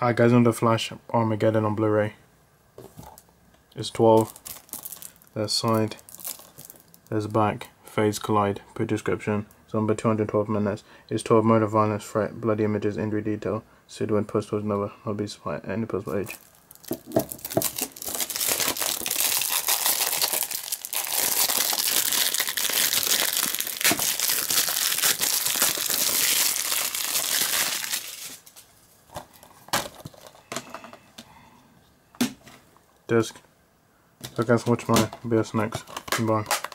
Hi guys, on the Flash Armageddon on Blu-ray. It's 12. There's side. There's back. Phase collide. Put description. It's by 212 minutes. It's 12 murder, violence, threat, bloody images, injury detail. Pseudo and post was never not be spy any possible age. Disc. So guys, watch my BS next. Bye.